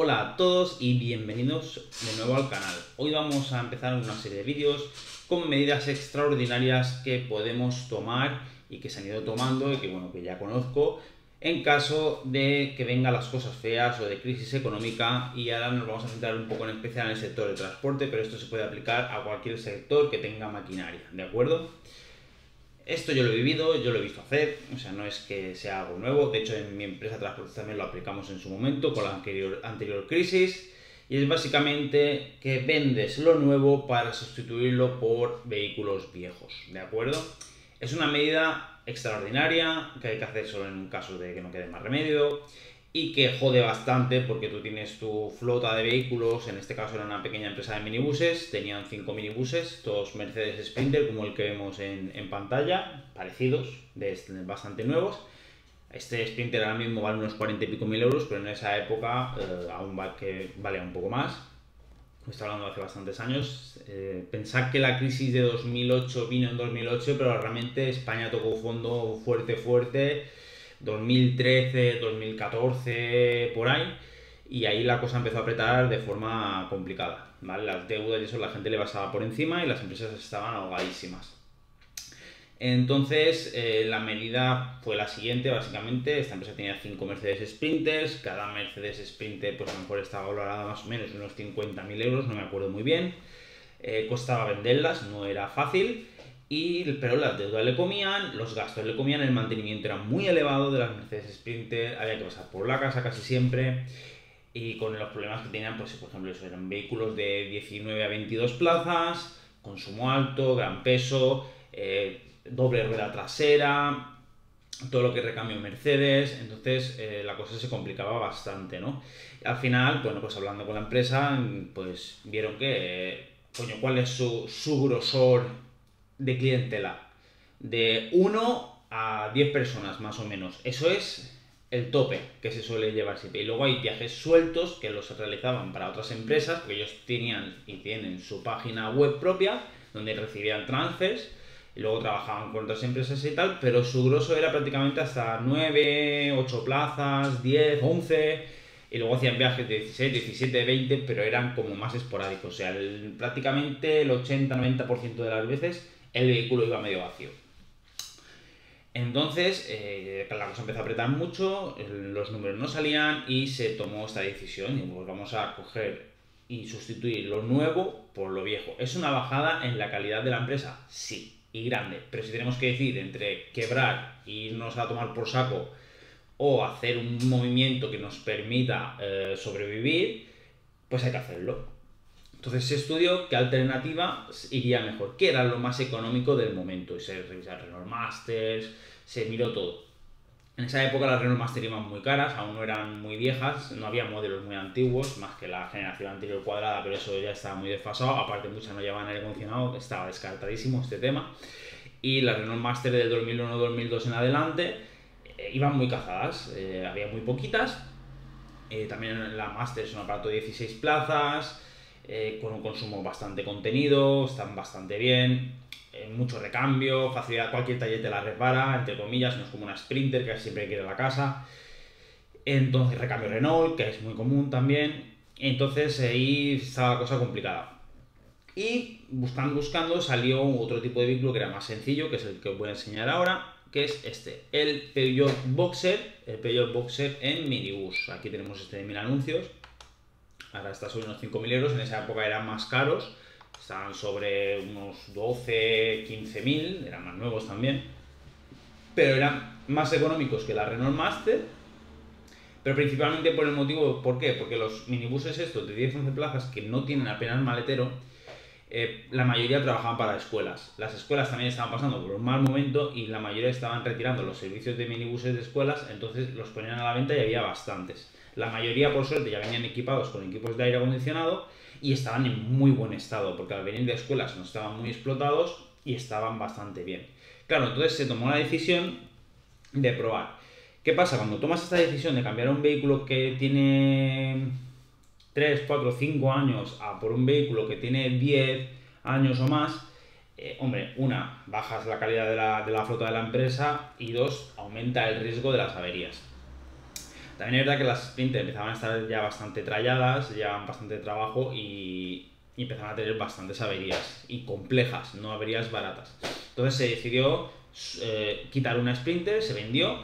Hola a todos y bienvenidos de nuevo al canal. Hoy vamos a empezar una serie de vídeos con medidas extraordinarias que podemos tomar y que se han ido tomando y que bueno, que ya conozco en caso de que vengan las cosas feas o de crisis económica y ahora nos vamos a centrar un poco en especial en el sector del transporte, pero esto se puede aplicar a cualquier sector que tenga maquinaria, ¿de acuerdo? Esto yo lo he vivido, yo lo he visto hacer, o sea, no es que sea algo nuevo. De hecho, en mi empresa Transporte también lo aplicamos en su momento con la anterior, anterior crisis. Y es básicamente que vendes lo nuevo para sustituirlo por vehículos viejos, ¿de acuerdo? Es una medida extraordinaria que hay que hacer solo en un caso de que no quede más remedio y que jode bastante porque tú tienes tu flota de vehículos, en este caso era una pequeña empresa de minibuses, tenían cinco minibuses, todos Mercedes Sprinter como el que vemos en, pantalla, parecidos, de, este, bastante nuevos. Este Sprinter ahora mismo vale unos 40 y pico mil euros, pero en esa época eh, aún va, que vale un poco más. Estoy hablando de hace bastantes años. Eh, pensad que la crisis de 2008 vino en 2008, pero realmente España tocó fondo fuerte, fuerte 2013, 2014, por ahí, y ahí la cosa empezó a apretar de forma complicada, ¿vale? Las deudas y eso la gente le pasaba por encima y las empresas estaban ahogadísimas. Entonces, eh, la medida fue la siguiente, básicamente, esta empresa tenía 5 Mercedes Sprinters, cada Mercedes Sprinter pues a lo mejor estaba valorada más o menos unos 50.000 euros, no me acuerdo muy bien, eh, costaba venderlas, no era fácil, y, pero las deudas le comían, los gastos le comían, el mantenimiento era muy elevado de las Mercedes Sprinter, había que pasar por la casa casi siempre y con los problemas que tenían, pues por ejemplo, eso eran vehículos de 19 a 22 plazas, consumo alto, gran peso, eh, doble rueda trasera, todo lo que recambio Mercedes, entonces eh, la cosa se complicaba bastante, ¿no? Al final, bueno, pues hablando con la empresa, pues vieron que, eh, coño, cuál es su, su grosor de clientela. De 1 a 10 personas más o menos. Eso es el tope que se suele llevar siempre. Y luego hay viajes sueltos que los realizaban para otras empresas, porque ellos tenían y tienen su página web propia, donde recibían transfers, y luego trabajaban con otras empresas y tal, pero su grosso era prácticamente hasta 9, 8 plazas, 10, 11, y luego hacían viajes de 16, 17, 20, pero eran como más esporádicos. O sea, prácticamente el 80-90% de las veces el vehículo iba medio vacío. Entonces, eh, la cosa empezó a apretar mucho, los números no salían y se tomó esta decisión y pues vamos a coger y sustituir lo nuevo por lo viejo. ¿Es una bajada en la calidad de la empresa? Sí, y grande. Pero si tenemos que decir entre quebrar e irnos a tomar por saco o hacer un movimiento que nos permita eh, sobrevivir, pues hay que hacerlo. Entonces se estudió qué alternativa iría mejor, qué era lo más económico del momento. Y se revisaron Renault Masters, se miró todo. En esa época las Renault Masters iban muy caras, aún no eran muy viejas, no había modelos muy antiguos, más que la generación anterior cuadrada, pero eso ya estaba muy desfasado. Aparte, muchas no llevaban aire acondicionado, estaba descartadísimo este tema. Y las Renault Master de 2001-2002 en adelante eh, iban muy cazadas, eh, había muy poquitas. Eh, también la Master es un aparato de 16 plazas. Eh, con un consumo bastante contenido, están bastante bien, eh, mucho recambio, facilidad, cualquier taller te la repara, entre comillas, no es como una Sprinter que siempre quiere la casa. Entonces, recambio Renault, que es muy común también. Entonces, ahí estaba la cosa complicada. Y buscando, buscando, salió otro tipo de vehículo que era más sencillo, que es el que os voy a enseñar ahora, que es este, el Peugeot Boxer, el Peugeot Boxer en minibus. Aquí tenemos este de mil anuncios ahora está sobre unos 5.000 euros, en esa época eran más caros, estaban sobre unos 12, 15.000, eran más nuevos también, pero eran más económicos que la Renault Master, pero principalmente por el motivo, ¿por qué? Porque los minibuses estos de 10-11 plazas que no tienen apenas maletero, eh, la mayoría trabajaban para escuelas. Las escuelas también estaban pasando por un mal momento y la mayoría estaban retirando los servicios de minibuses de escuelas, entonces los ponían a la venta y había bastantes. La mayoría, por suerte, ya venían equipados con equipos de aire acondicionado y estaban en muy buen estado, porque al venir de escuelas no estaban muy explotados y estaban bastante bien. Claro, entonces se tomó la decisión de probar. ¿Qué pasa? Cuando tomas esta decisión de cambiar un vehículo que tiene 3, 4, 5 años a por un vehículo que tiene 10 años o más, eh, hombre, una, bajas la calidad de la, flota de la empresa y dos, aumenta el riesgo de las averías. También es verdad que las sprinters empezaban a estar ya bastante tralladas, llevaban bastante trabajo y, y empezaban a tener bastantes averías y complejas, no averías baratas. Entonces se decidió eh, quitar una Sprinter, se vendió,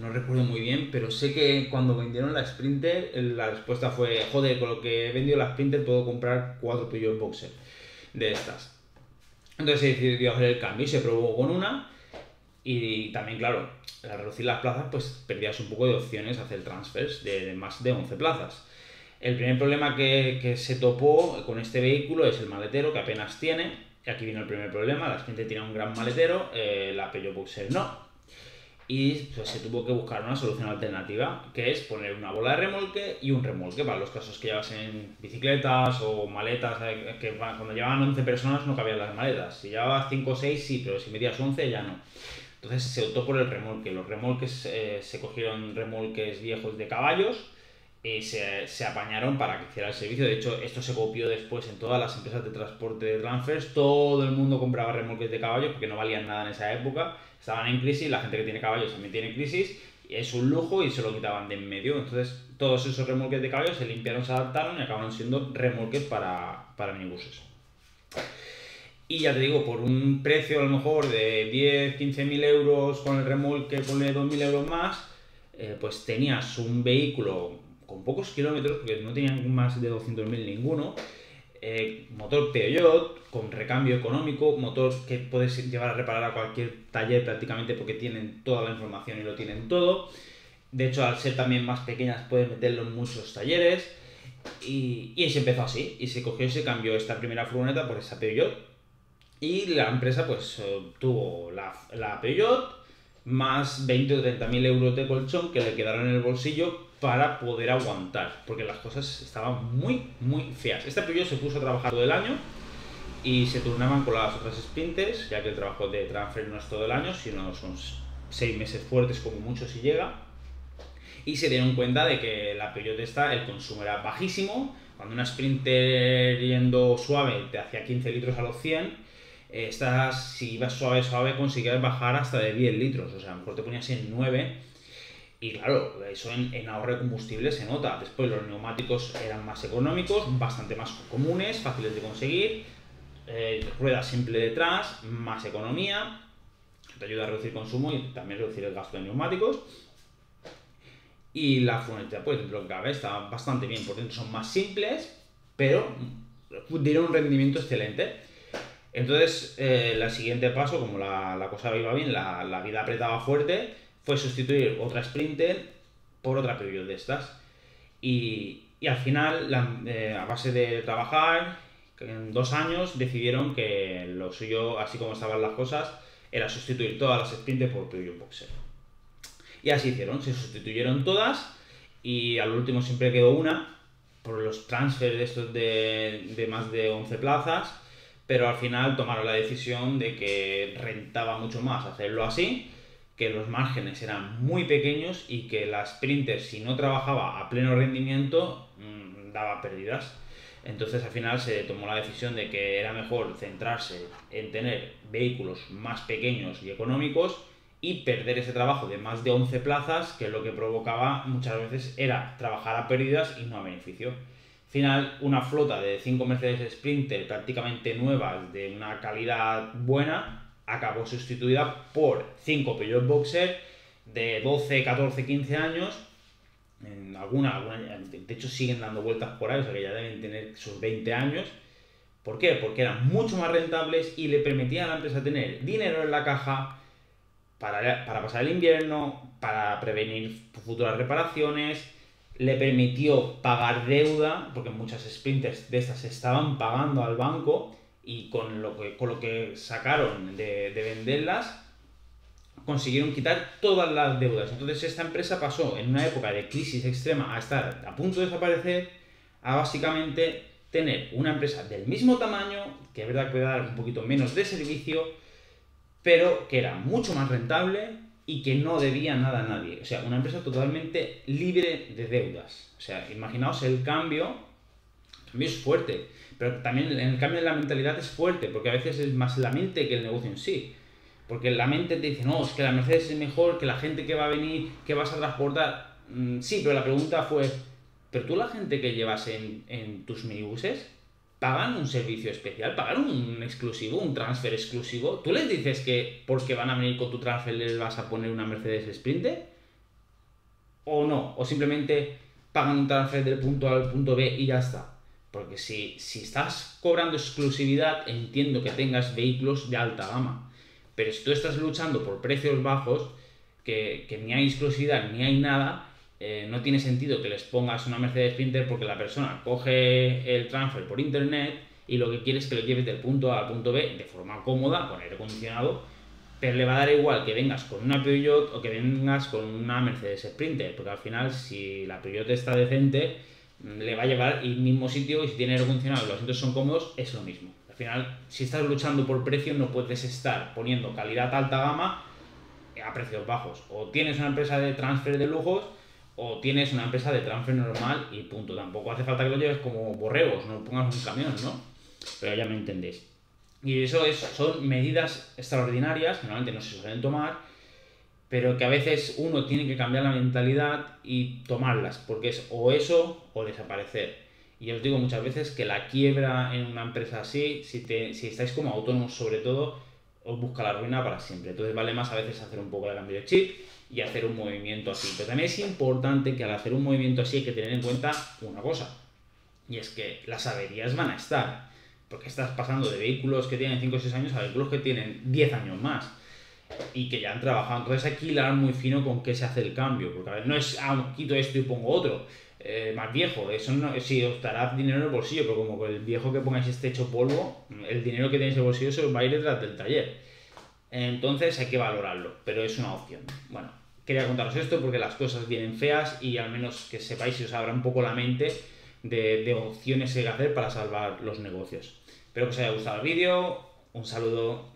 no recuerdo muy bien, pero sé que cuando vendieron la Sprinter, la respuesta fue, joder, con lo que he vendido la Sprinter puedo comprar cuatro Peugeot Boxer de estas. Entonces se decidió hacer el cambio y se probó con una y también, claro, al reducir las plazas, pues perdías un poco de opciones hacer transfers de, más de 11 plazas. El primer problema que, se topó con este vehículo es el maletero, que apenas tiene. Aquí vino el primer problema, la gente tiene un gran maletero, eh, la Peugeot Boxer no. Y pues, se tuvo que buscar una solución alternativa, que es poner una bola de remolque y un remolque para los casos que llevas en bicicletas o maletas, que cuando llevaban 11 personas no cabían las maletas. Si llevabas 5 o 6 sí, pero si metías 11 ya no. Entonces se optó por el remolque. Los remolques eh, se cogieron remolques viejos de caballos y se, se, apañaron para que hiciera el servicio. De hecho, esto se copió después en todas las empresas de transporte de transfers. Todo el mundo compraba remolques de caballos porque no valían nada en esa época. Estaban en crisis, la gente que tiene caballos también tiene crisis. Es un lujo y se lo quitaban de en medio. Entonces, todos esos remolques de caballos se limpiaron, se adaptaron y acabaron siendo remolques para, para minibuses. Y ya te digo, por un precio a lo mejor de 10, 15 mil euros con el remolque, ponle 2 mil euros más, eh, pues tenías un vehículo con pocos kilómetros, porque no tenían más de 200.000 ninguno, eh, motor Peugeot, con recambio económico, motor que puedes llevar a reparar a cualquier taller prácticamente porque tienen toda la información y lo tienen todo. De hecho, al ser también más pequeñas, puedes meterlo en muchos talleres. Y, y se empezó así, y se cogió y se cambió esta primera furgoneta por esa Peugeot. Y la empresa pues tuvo la, la Peugeot más 20 o 30 mil euros de colchón que le quedaron en el bolsillo para poder aguantar, porque las cosas estaban muy, muy feas. Este Peugeot se puso a trabajar todo el año y se turnaban con las otras sprinters, ya que el trabajo de transfer no es todo el año, sino son seis meses fuertes como mucho si llega. Y se dieron cuenta de que la Peugeot esta, el consumo era bajísimo. Cuando una sprinter yendo suave te hacía 15 litros a los 100, estas, si ibas suave, suave, conseguías bajar hasta de 10 litros. O sea, a lo mejor te ponías en 9 y claro, eso en, ahorro de combustible se nota. Después los neumáticos eran más económicos, bastante más comunes, fáciles de conseguir. Eh, rueda simple detrás, más economía. Te ayuda a reducir consumo y también reducir el gasto de neumáticos. Y la furgoneta, pues lo que cabe, está bastante bien. Por dentro son más simples, pero dieron un rendimiento excelente. Entonces, eh, el siguiente paso, como la, la cosa iba bien, la, la vida apretaba fuerte fue sustituir otra Sprinter por otra Peugeot de estas. Y, y al final, eh, a base de trabajar, en dos años decidieron que lo suyo, así como estaban las cosas, era sustituir todas las Sprinter por Peugeot Boxer. Y así hicieron, se sustituyeron todas y al último siempre quedó una por los transfers de estos de, de más de 11 plazas, pero al final tomaron la decisión de que rentaba mucho más hacerlo así que los márgenes eran muy pequeños y que la Sprinter, si no trabajaba a pleno rendimiento, mmm, daba pérdidas. Entonces al final se tomó la decisión de que era mejor centrarse en tener vehículos más pequeños y económicos y perder ese trabajo de más de 11 plazas, que lo que provocaba muchas veces era trabajar a pérdidas y no a beneficio. Al final, una flota de 5 Mercedes Sprinter prácticamente nuevas, de una calidad buena, acabó sustituida por 5 Peugeot Boxer de 12, 14, 15 años. En alguna, de hecho siguen dando vueltas por ahí, o sea que ya deben tener sus 20 años. ¿Por qué? Porque eran mucho más rentables y le permitían a la empresa tener dinero en la caja para, para pasar el invierno, para prevenir futuras reparaciones, le permitió pagar deuda, porque muchas sprinters de estas estaban pagando al banco y con lo que, con lo que sacaron de, de venderlas, consiguieron quitar todas las deudas. Entonces esta empresa pasó en una época de crisis extrema a estar a punto de desaparecer, a básicamente tener una empresa del mismo tamaño, que es verdad que puede dar un poquito menos de servicio, pero que era mucho más rentable y que no debía nada a nadie. O sea, una empresa totalmente libre de deudas. O sea, imaginaos el cambio, es fuerte. Pero también el cambio de la mentalidad es fuerte, porque a veces es más la mente que el negocio en sí. Porque la mente te dice, no, es que la Mercedes es mejor, que la gente que va a venir, que vas a transportar. mm, sí, pero la pregunta fue, ¿pero tú la gente que llevas en, en tus minibuses pagan un servicio especial, pagan un exclusivo, un transfer exclusivo? ¿Tú les dices que porque van a venir con tu transfer les vas a poner una Mercedes Sprinter? ¿O no? ¿O simplemente pagan un transfer del punto A al punto B y ya está? Porque si, si estás cobrando exclusividad, entiendo que tengas vehículos de alta gama. Pero si tú estás luchando por precios bajos, que, que ni hay exclusividad ni hay nada, eh, no tiene sentido que les pongas una Mercedes Sprinter porque la persona coge el transfer por internet y lo que quiere es que lo lleves del punto A al punto B de forma cómoda, con aire acondicionado, pero le va a dar igual que vengas con una Peugeot o que vengas con una Mercedes Sprinter, porque al final si la Peugeot está decente, le va a llevar al mismo sitio y si tiene aire los asientos son cómodos, es lo mismo. Al final, si estás luchando por precio, no puedes estar poniendo calidad alta gama a precios bajos. O tienes una empresa de transfer de lujos o tienes una empresa de transfer normal y punto. Tampoco hace falta que lo lleves como borregos, no pongas un camión, ¿no? Pero ya me entendéis. Y eso es, son medidas extraordinarias que normalmente no se suelen tomar, pero que a veces uno tiene que cambiar la mentalidad y tomarlas, porque es o eso o desaparecer. Y os digo muchas veces que la quiebra en una empresa así, si, te, si estáis como autónomos sobre todo, os busca la ruina para siempre. Entonces vale más a veces hacer un poco de cambio de chip y hacer un movimiento así. Pero también es importante que al hacer un movimiento así hay que tener en cuenta una cosa. Y es que las averías van a estar. Porque estás pasando de vehículos que tienen 5 o 6 años a vehículos que tienen 10 años más. Y que ya han trabajado. Entonces hay que hilar muy fino con qué se hace el cambio. Porque a ver, no es, ah, quito esto y pongo otro. Eh, más viejo. Eso no, sí, os dinero en el bolsillo, pero como con el viejo que pongáis este hecho polvo, el dinero que tenéis en el bolsillo se os va a ir detrás del taller. Entonces hay que valorarlo, pero es una opción. Bueno, quería contaros esto porque las cosas vienen feas y al menos que sepáis y os abra un poco la mente de, de opciones que hay que hacer para salvar los negocios. Espero que os haya gustado el vídeo. Un saludo